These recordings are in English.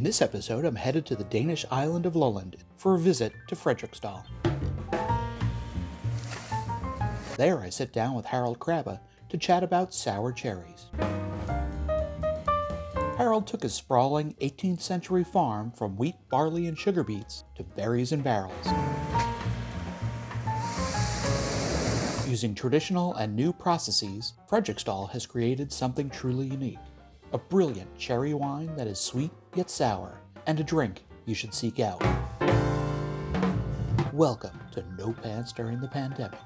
In this episode, I'm headed to the Danish island of Lolland for a visit to Frederiksdal. There, I sit down with Harald Krabbe to chat about sour cherries. Harald took his sprawling 18th century farm from wheat, barley, and sugar beets to berries and barrels. Using traditional and new processes, Frederiksdal has created something truly unique a brilliant cherry wine that is sweet yet sour, and a drink you should seek out. Welcome to No Pants During the Pandemic.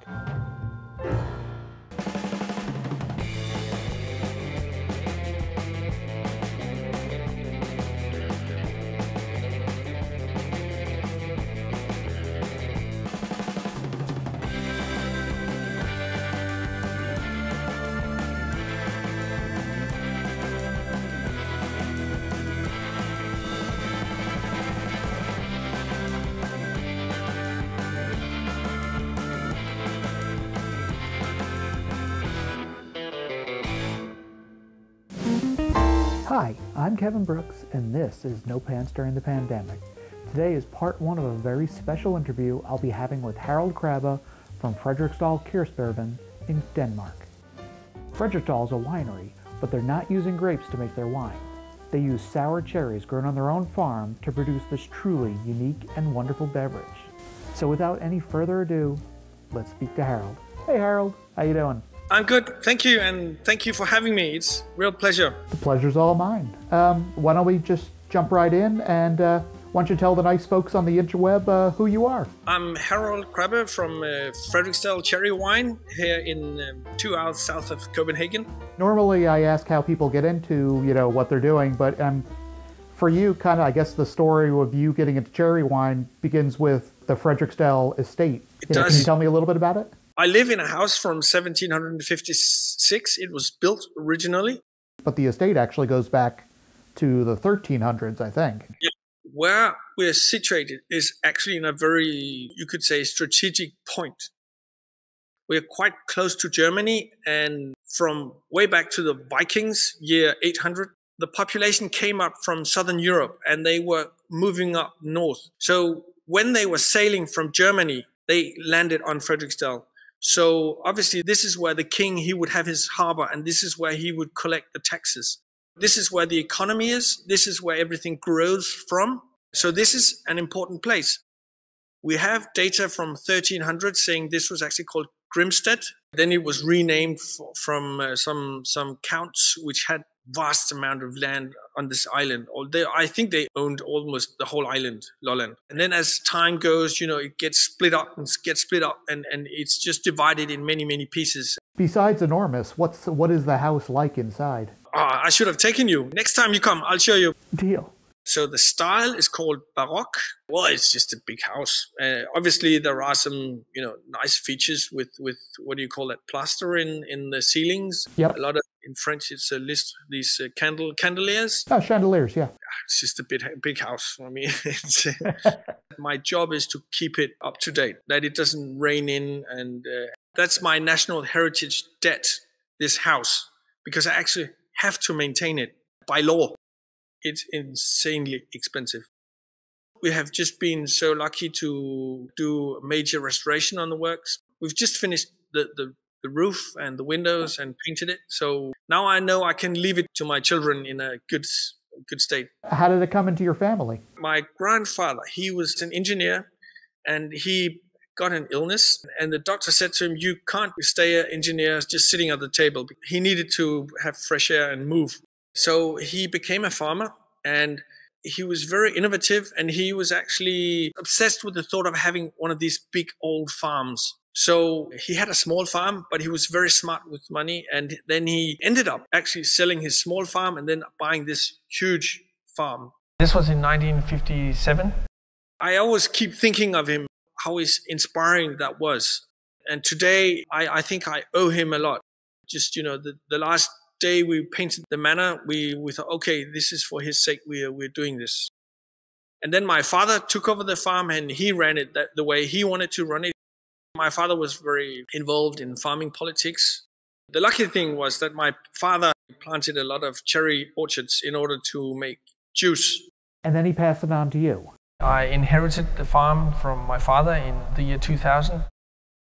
Kevin Brooks, and this is No Pants During the Pandemic. Today is part one of a very special interview I'll be having with Harald Krabbe from Frederiksdal Kirsebærvin in Denmark. Frederiksdal is a winery, but they're not using grapes to make their wine. They use sour cherries grown on their own farm to produce this truly unique and wonderful beverage. So without any further ado, let's speak to Harald. Hey Harald, how you doing? I'm good, thank you, and thank you for having me. It's real pleasure. The pleasure's all mine. Um, why don't we just jump right in and uh, why don't you tell the nice folks on the interweb uh, who you are? I'm Harald Krabbe from uh, Frederiksdal Cherry Wine here in um, two hours south of Copenhagen. Normally, I ask how people get into you know what they're doing, but um, for you, kind of, I guess the story of you getting into cherry wine begins with the Frederiksdal estate. It You know, does. Can you tell me a little bit about it? I live in a house from 1756. It was built originally. But the estate actually goes back to the 1300s, I think. Where we're situated is actually in a very, you could say, strategic point. We're quite close to Germany, and from way back to the Vikings, year 800, the population came up from southern Europe and they were moving up north. So when they were sailing from Germany, they landed on Frederiksdal. So obviously, this is where the king he would have his harbor, and this is where he would collect the taxes. This is where the economy is. This is where everything grows from. So this is an important place. We have data from 1300 saying this was actually called Grimstead. Then it was renamed f- from uh, some some counts which had vast amount of land on this island. They, I think they owned almost the whole island, Lolland. And then as time goes, you know, it gets split up and gets split up, and and it's just divided in many many pieces. Besides enormous, what's what is the house like inside? Ah, I should have taken you. Next time you come, I'll show you. Deal. So the style is called Baroque. Well, it's just a big house. Uh, obviously, there are some you know nice features with with what do you call that plaster in in the ceilings. Yep. A lot of in French, it's a list these uh, candle candeliers. Oh, chandeliers, yeah. It's just a bit big house. I mean, it's, uh, my job is to keep it up to date, that it doesn't rain in, and uh, that's my national heritage debt. This house, because I actually have to maintain it by law. It's insanely expensive. We have just been so lucky to do a major restoration on the works. We've just finished the, the, the roof and the windows and painted it. So now I know I can leave it to my children in a good good state. How did it come into your family? My grandfather, he was an engineer and he got an illness and the doctor said to him you can't stay an engineer just sitting at the table he needed to have fresh air and move so he became a farmer and he was very innovative and he was actually obsessed with the thought of having one of these big old farms so he had a small farm but he was very smart with money and then he ended up actually selling his small farm and then buying this huge farm this was in 1957 i always keep thinking of him how inspiring that was. And today, I, I think I owe him a lot. Just, you know, the, the last day we painted the manor, we, we thought, okay, this is for his sake, we are, we're doing this. And then my father took over the farm and he ran it that, the way he wanted to run it. My father was very involved in farming politics. The lucky thing was that my father planted a lot of cherry orchards in order to make juice. And then he passed it on to you. I inherited the farm from my father in the year 2000.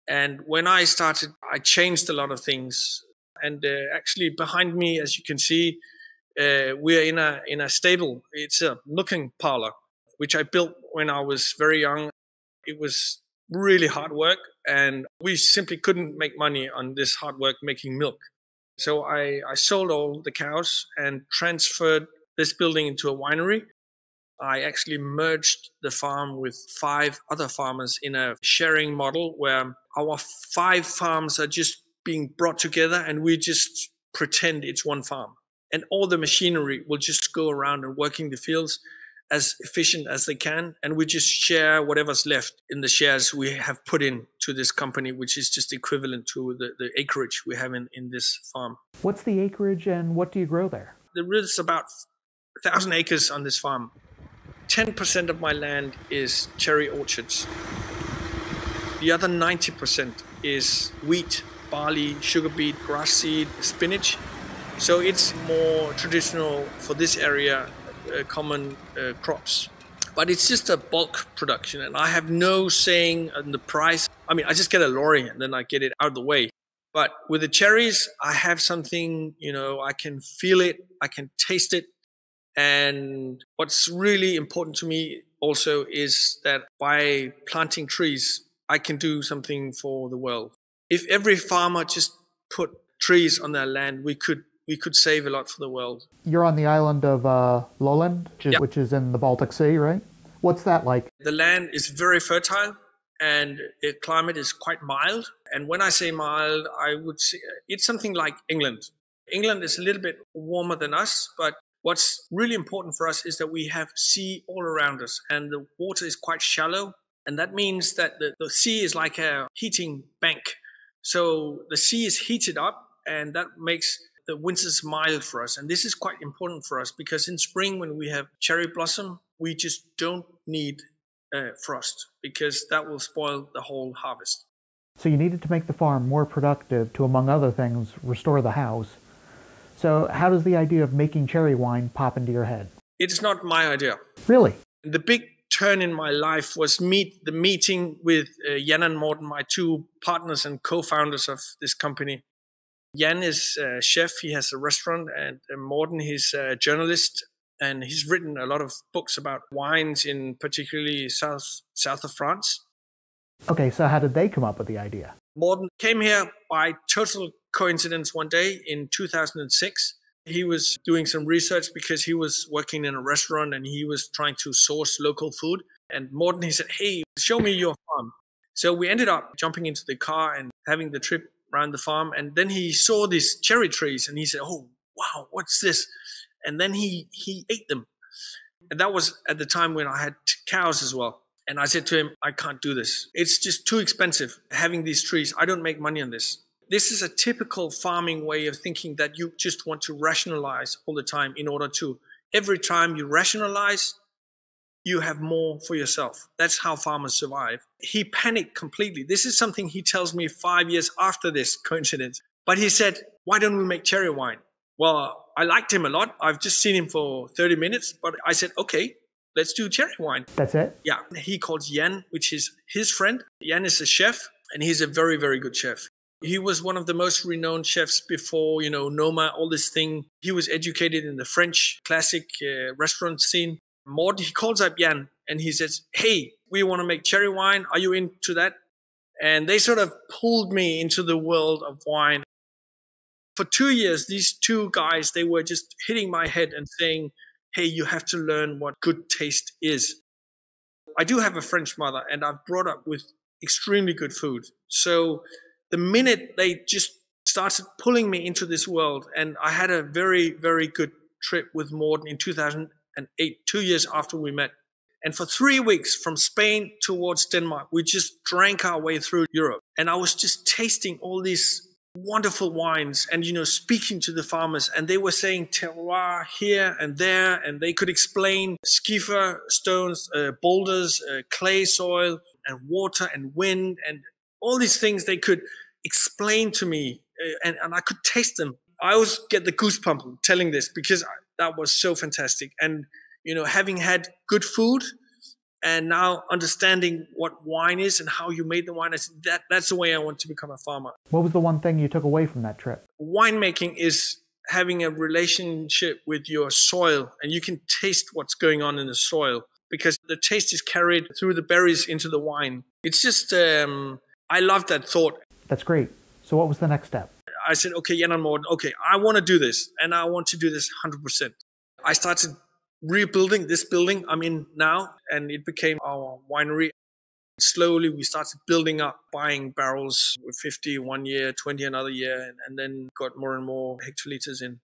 And when I started, I changed a lot of things. And uh, actually, behind me, as you can see, uh, we're in a in a stable. It's a milking parlor, which I built when I was very young. It was really hard work, and we simply couldn't make money on this hard work making milk. So I, I sold all the cows and transferred this building into a winery. I actually merged the farm with five other farmers in a sharing model where our five farms are just being brought together and we just pretend it's one farm. And all the machinery will just go around and working the fields as efficient as they can. And we just share whatever's left in the shares we have put in to this company, which is just equivalent to the, the acreage we have in, in this farm. What's the acreage and what do you grow there? There is about a thousand acres on this farm. 10% of my land is cherry orchards. The other 90% is wheat, barley, sugar beet, grass seed, spinach. So it's more traditional for this area uh, common uh, crops. But it's just a bulk production, and I have no saying on the price. I mean, I just get a lorry and then I get it out of the way. But with the cherries, I have something, you know, I can feel it, I can taste it. And what's really important to me also is that by planting trees, I can do something for the world. If every farmer just put trees on their land, we could we could save a lot for the world. You're on the island of uh, Lolland, which is, which is in the Baltic Sea, right? What's that like? The land is very fertile and the climate is quite mild. And when I say mild, I would say it's something like England. England is a little bit warmer than us, but what's really important for us is that we have sea all around us and the water is quite shallow. And that means that the, the sea is like a heating bank. So the sea is heated up and that makes the winters mild for us. And this is quite important for us because in spring, when we have cherry blossom, we just don't need uh, frost because that will spoil the whole harvest. So you needed to make the farm more productive to, among other things, restore the house. So how does the idea of making cherry wine pop into your head? It's not my idea. Really? The big turn in my life was meet the meeting with uh, Jan and Morten, my two partners and co-founders of this company. Jan is a chef. He has a restaurant, and Morten he's a journalist, and he's written a lot of books about wines in particularly south south of France. Okay, so how did they come up with the idea? Morten came here by total coincidence one day in 2006. He was doing some research because he was working in a restaurant and he was trying to source local food. And Morten, he said, Hey, show me your farm. So we ended up jumping into the car and having the trip around the farm. And then he saw these cherry trees and he said, Oh, wow, what's this? And then he, he ate them. And that was at the time when I had cows as well. And I said to him, I can't do this. It's just too expensive having these trees. I don't make money on this. This is a typical farming way of thinking that you just want to rationalize all the time in order to, every time you rationalize, you have more for yourself. That's how farmers survive. He panicked completely. This is something he tells me five years after this coincidence. But he said, Why don't we make cherry wine? Well, I liked him a lot. I've just seen him for 30 minutes, but I said, Okay, let's do cherry wine. That's it? Yeah. He calls Jan, which is his friend. Jan is a chef, and he's a very, very good chef. He was one of the most renowned chefs before, you know, Noma, all this thing. He was educated in the French classic uh, restaurant scene. Mort, he calls up Jan and he says, Hey, we want to make cherry wine. Are you into that? And they sort of pulled me into the world of wine. For two years, these two guys, they were just hitting my head and saying, Hey, you have to learn what good taste is. I do have a French mother and I've brought up with extremely good food. So the minute they just started pulling me into this world, and I had a very, very good trip with Morten in 2008, two years after we met. And for three weeks from Spain towards Denmark, we just drank our way through Europe. And I was just tasting all these wonderful wines and, you know, speaking to the farmers. And they were saying terroir here and there. And they could explain schiefer stones, uh, boulders, uh, clay soil, and water and wind and all these things they could explain to me. Uh, and, and I could taste them. I always get the goosebumps telling this because that was so fantastic. And you know, having had good food and now understanding what wine is and how you made the wine, I said, that, that's the way I want to become a farmer. What was the one thing you took away from that trip? Winemaking is having a relationship with your soil and you can taste what's going on in the soil because the taste is carried through the berries into the wine. It's just, um, I love that thought. That's great. So, what was the next step? I said, okay, Jan and Morten, okay, I want to do this and I want to do this 100%. I started rebuilding this building I'm in now, and it became our winery. Slowly, we started building up, buying barrels with 50 one year, 20 another year, and, and then got more and more hectoliters in.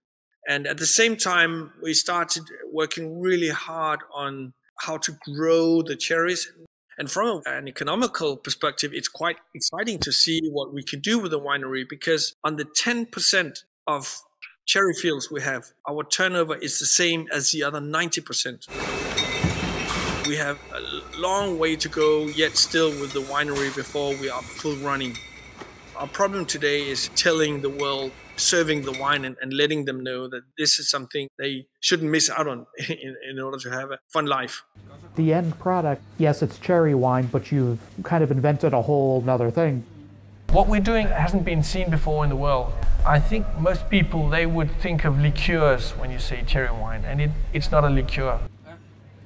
And at the same time, we started working really hard on how to grow the cherries. And from an economical perspective, it's quite exciting to see what we can do with the winery because on the 10% of cherry fields we have, our turnover is the same as the other 90%. We have a long way to go yet still with the winery before we are full running. Our problem today is telling the world, serving the wine and, and letting them know that this is something they shouldn't miss out on in, in order to have a fun life. The end product, yes, it's cherry wine, but you've kind of invented a whole other thing. What we're doing hasn't been seen before in the world. I think most people they would think of liqueurs when you say cherry wine, and it, it's not a liqueur.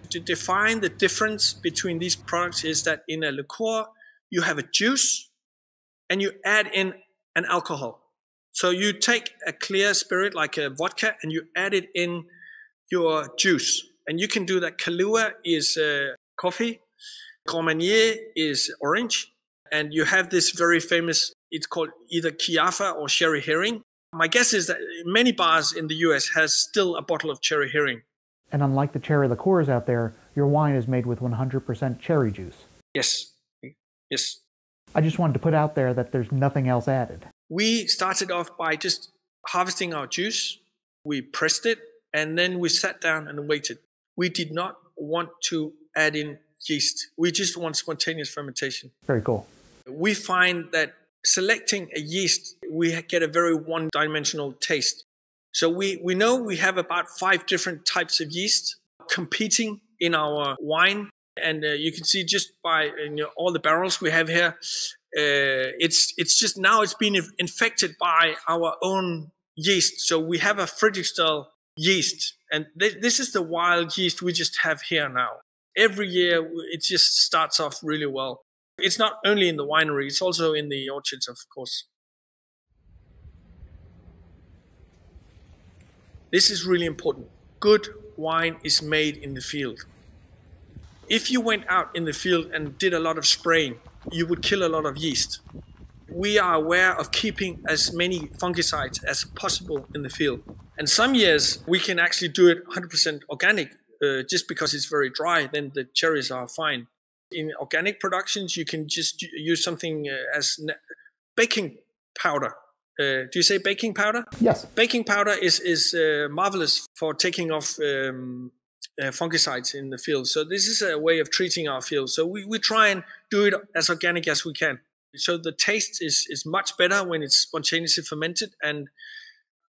To define the difference between these products is that in a liqueur you have a juice and you add in an alcohol. So you take a clear spirit like a vodka and you add it in your juice, and you can do that. Kahlua is uh, coffee, Grand Marnier is orange, and you have this very famous, it's called either Kijafa or Cherry Heering. My guess is that many bars in the US has still a bottle of Cherry Heering. And unlike the cherry liqueurs out there, your wine is made with 100% cherry juice. Yes, yes. I just wanted to put out there that there's nothing else added. We started off by just harvesting our juice, we pressed it, and then we sat down and waited. We did not want to add in yeast. We just want spontaneous fermentation. Very cool we find that selecting a yeast, we get a very one dimensional taste. So we, we know we have about five different types of yeast competing in our wine. And uh, you can see just by you know, all the barrels we have here, Uh, it's, it's just now it's been infected by our own yeast. So we have a Frederiksdal yeast. And th- this is the wild yeast we just have here now. Every year it just starts off really well. It's not only in the winery, it's also in the orchards, of course. This is really important. Good wine is made in the field. If you went out in the field and did a lot of spraying, you would kill a lot of yeast. We are aware of keeping as many fungicides as possible in the field. And some years we can actually do it 100% organic uh, just because it's very dry, then the cherries are fine in organic productions, you can just use something uh, as baking powder. Uh, do you say baking powder? Yes. Baking powder is is uh, marvelous for taking off um, uh, fungicides in the field. So this is a way of treating our field. So we, we try and do it as organic as we can. So the taste is is much better when it's spontaneously fermented and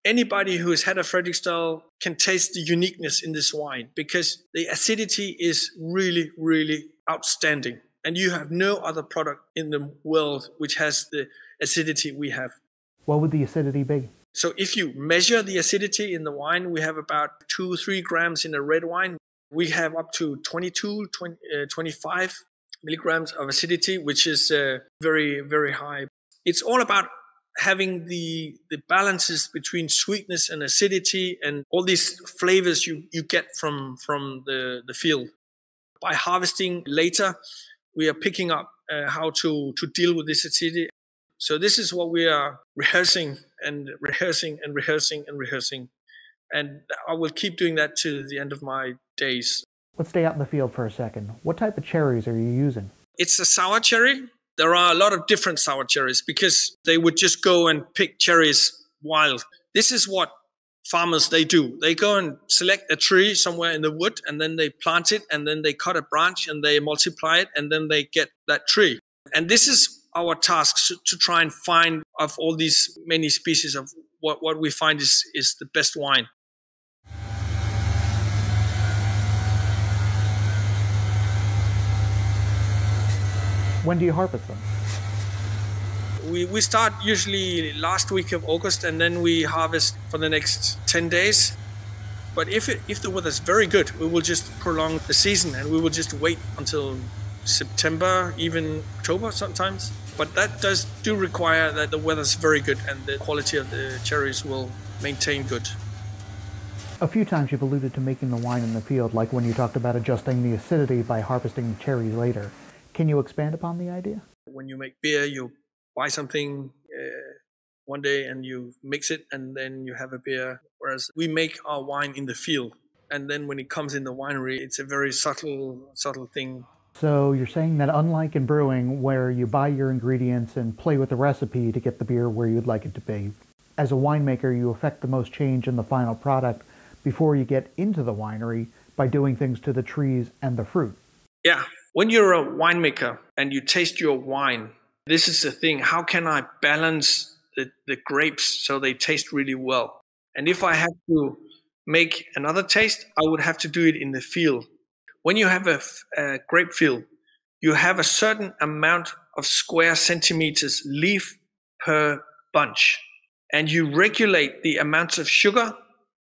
anybody who has had a Frederiksdal can taste the uniqueness in this wine because the acidity is really, really outstanding. And you have no other product in the world which has the acidity we have. What would the acidity be? So if you measure the acidity in the wine, we have about two, three grams in a red wine. We have up to 22, 20, uh, 25 milligrams of acidity, which is uh, very, very high. It's all about having the the balances between sweetness and acidity and all these flavors you you get from from the the field by harvesting later we are picking up uh, how to to deal with this acidity so this is what we are rehearsing and rehearsing and rehearsing and rehearsing and i will keep doing that to the end of my days let's stay out in the field for a second what type of cherries are you using it's a sour cherry there are a lot of different sour cherries because they would just go and pick cherries wild. This is what farmers they do. They go and select a tree somewhere in the wood and then they plant it and then they cut a branch and they multiply it and then they get that tree. And this is our task to try and find of all these many species of what, what we find is, is the best wine. When do you harvest them? We, we start usually last week of August and then we harvest for the next 10 days. But if, it, if the weather's very good, we will just prolong the season and we will just wait until September, even October sometimes. But that does do require that the weather's very good and the quality of the cherries will maintain good. A few times you've alluded to making the wine in the field, like when you talked about adjusting the acidity by harvesting the cherries later. Can you expand upon the idea? When you make beer, you buy something uh, one day and you mix it, and then you have a beer. Whereas we make our wine in the field, and then when it comes in the winery, it's a very subtle, subtle thing. So you're saying that unlike in brewing, where you buy your ingredients and play with the recipe to get the beer where you'd like it to be, as a winemaker, you affect the most change in the final product before you get into the winery by doing things to the trees and the fruit. Yeah. When you're a winemaker and you taste your wine, this is the thing. How can I balance the, the grapes so they taste really well? And if I had to make another taste, I would have to do it in the field. When you have a, grape field, you have a certain amount of square centimeters leaf per bunch. And you regulate the amounts of sugar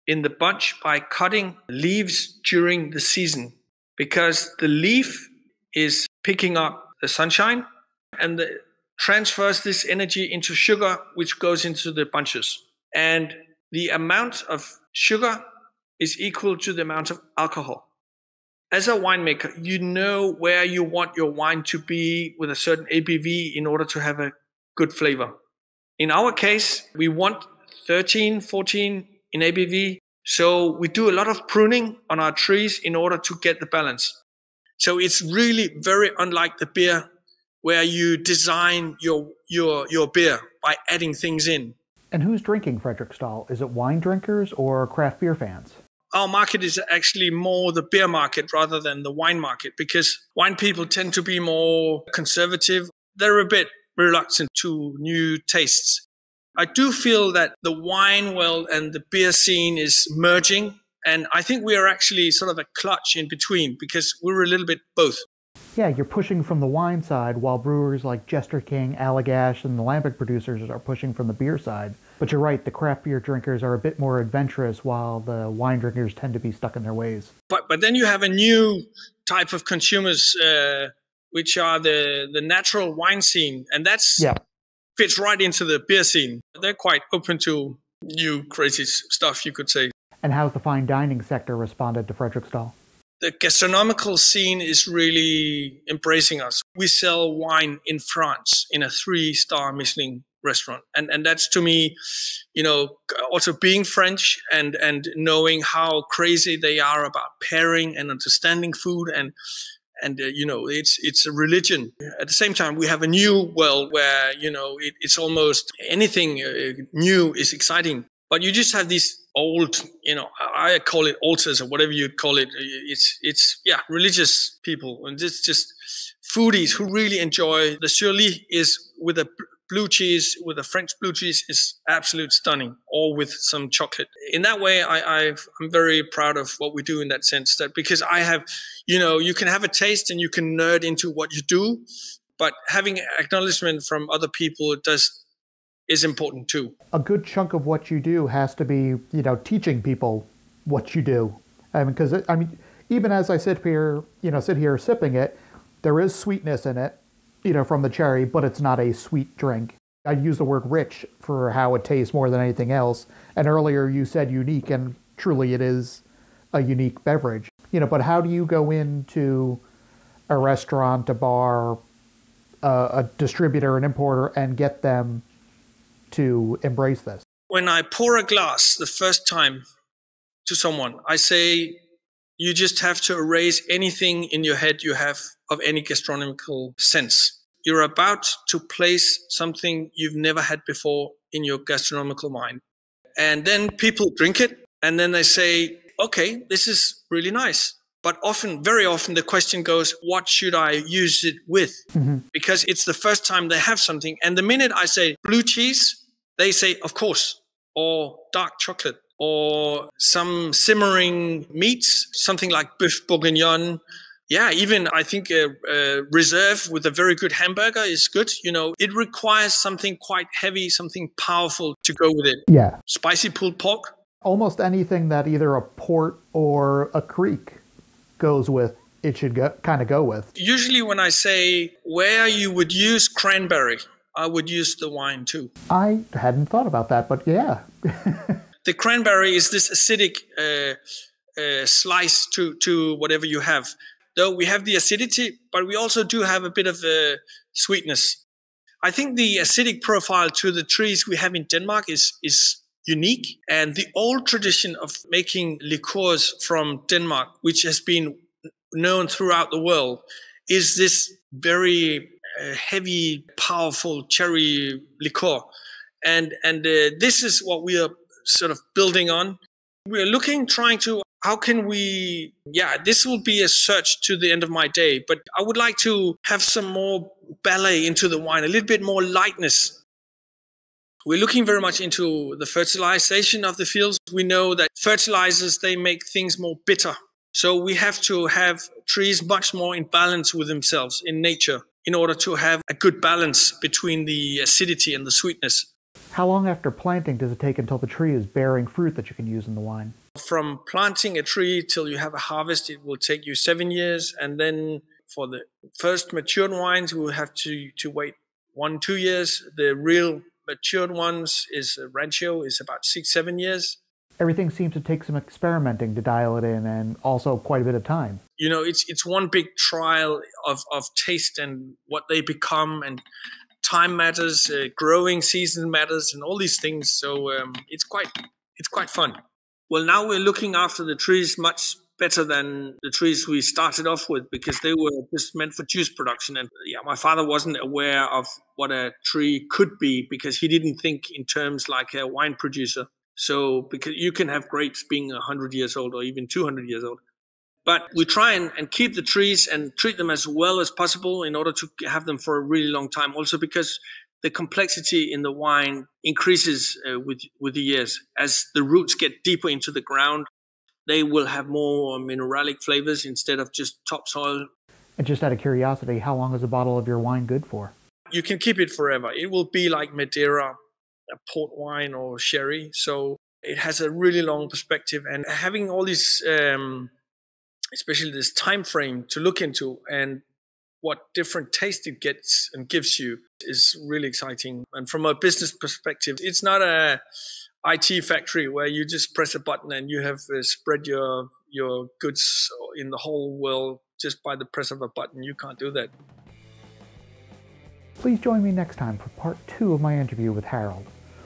in the bunch by cutting leaves during the season because the leaf is picking up the sunshine and the, transfers this energy into sugar, which goes into the bunches. And the amount of sugar is equal to the amount of alcohol. As a winemaker, you know where you want your wine to be with a certain ABV in order to have a good flavor. In our case, we want 13, 14 in ABV. So we do a lot of pruning on our trees in order to get the balance. So it's really very unlike the beer where you design your your your beer by adding things in. And who's drinking Frederiksdal? Is it wine drinkers or craft beer fans? Our market is actually more the beer market rather than the wine market because wine people tend to be more conservative. They're a bit reluctant to new tastes. I do feel that the wine world and the beer scene is merging. And I think we are actually sort of a clutch in between because we're a little bit both. Yeah, you're pushing from the wine side while brewers like Jester King, Allagash, and the Lambic producers are pushing from the beer side. But you're right, the craft beer drinkers are a bit more adventurous while the wine drinkers tend to be stuck in their ways. But, but then you have a new type of consumers, uh, which are the, the natural wine scene. And that's yeah fits right into the beer scene. They're quite open to new crazy stuff, you could say. And how's the fine dining sector responded to Frederiksdal? The gastronomical scene is really embracing us. We sell wine in France in a three star Michelin restaurant. And, and that's to me, you know, also being French and, and knowing how crazy they are about pairing and understanding food and and uh, you know it's it's a religion. At the same time we have a new world where you know it, it's almost anything uh, new is exciting. But you just have these old you know i call it altars or whatever you call it. It's it's yeah religious people. And it's just foodies who really enjoy. The surly is with a blue cheese with a French blue cheese is absolute stunning, or with some chocolate. In that way, I, i am very proud of what we do in that sense. That because I have, you know, you can have a taste and you can nerd into what you do, but having acknowledgement from other people does is important too. A good chunk of what you do has to be, you know, teaching people what you do. I mean, because I mean, even as I sit here, you know, sit here sipping it, there is sweetness in it you know, from the cherry, but it's not a sweet drink. I use the word rich for how it tastes more than anything else. And earlier you said unique, and truly it is a unique beverage. You know, but how do you go into a restaurant, a bar, uh, a distributor, an importer, and get them to embrace this? When I pour a glass the first time to someone, I say, you just have to erase anything in your head you have of any gastronomical sense. You're about to place something you've never had before in your gastronomical mind. And then people drink it and then they say, okay, this is really nice. But often, very often, the question goes, what should I use it with? Mm-hmm. Because it's the first time they have something. And the minute I say blue cheese, they say, of course, or dark chocolate, or some simmering meats, something like beef bourguignon, Yeah, even I think a, a, reserve with a very good hamburger is good. You know, it requires something quite heavy, something powerful to go with it. Yeah. Spicy pulled pork. Almost anything that either a port or a kriek goes with, it should go, kind of go with. Usually, when I say where you would use cranberry, I would use the wine too. I hadn't thought about that, but yeah. the cranberry is this acidic uh, uh, slice to, to whatever you have though we have the acidity, but we also do have a bit of a sweetness. I think the acidic profile to the trees we have in Denmark is, is unique. And the old tradition of making liqueurs from Denmark, which has been known throughout the world, is this very uh, heavy, powerful cherry liqueur. And, and uh, this is what we are sort of building on. We're looking, trying to how can we yeah this will be a search to the end of my day but i would like to have some more ballet into the wine a little bit more lightness. We're looking very much into the fertilization of the fields. We know that fertilizers they make things more bitter. So we have to have trees much more in balance with themselves in nature in order to have a good balance between the acidity and the sweetness. How long after planting does it take until the tree is bearing fruit that you can use in the wine from planting a tree till you have a harvest, it will take you seven years. And then for the first matured wines, we will have to, to wait one, two years. The real matured ones is a Rancio is about six, seven years. Everything seems to take some experimenting to dial it in and also quite a bit of time. You know, it's it's one big trial of, of taste and what they become and time matters, uh, growing season matters and all these things. So um, it's quite it's quite fun. Well, now we're looking after the trees much better than the trees we started off with because they were just meant for juice production. And yeah, my father wasn't aware of what a tree could be because he didn't think in terms like a wine producer. So because you can have grapes being 100 years old or even 200 years old. But we try and, and keep the trees and treat them as well as possible in order to have them for a really long time. Also because the complexity in the wine increases uh, with with the years as the roots get deeper into the ground. They will have more mineralic flavors instead of just topsoil. And just out of curiosity, how long is a bottle of your wine good for? You can keep it forever. It will be like Madeira, a port wine or sherry. So it has a really long perspective, and having all these, um, especially this time frame to look into, and what different taste it gets and gives you is really exciting. And from a business perspective, it's not a IT factory where you just press a button and you have uh, spread your your goods in the whole world just by the press of a button. You can't do that. Please join me next time for part two of my interview with Harald.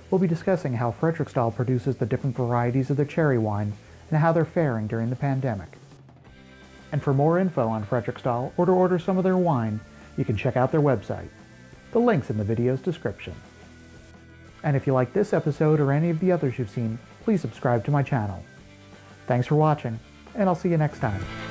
We'll be discussing how Frederiksdal produces the different varieties of their cherry wine and how they're faring during the pandemic. And for more info on Frederiksdal or to order some of their wine, you can check out their website. The link's in the video's description. And if you like this episode or any of the others you've seen, please subscribe to my channel. Thanks for watching, and I'll see you next time.